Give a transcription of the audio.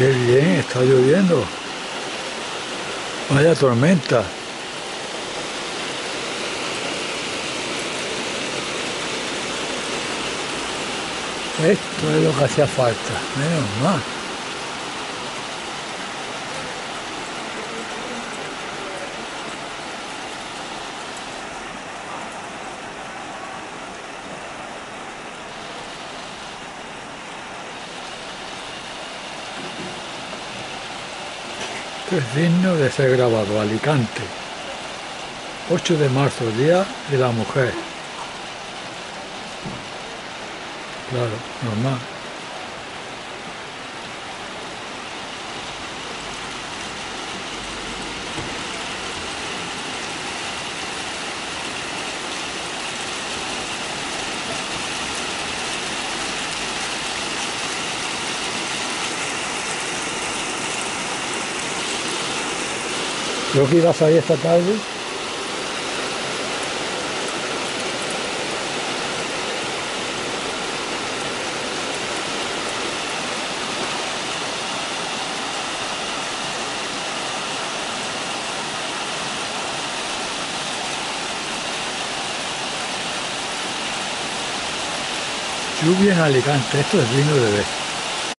Qué bien, está lloviendo. Vaya tormenta. Esto es lo que hacía falta, menos mal. Es digno de ser grabado, Alicante. 8 de marzo, Día de la Mujer. Claro, normal. Creo que ibas ahí esta tarde. Lluvia en Alicante, esto es vino de vez.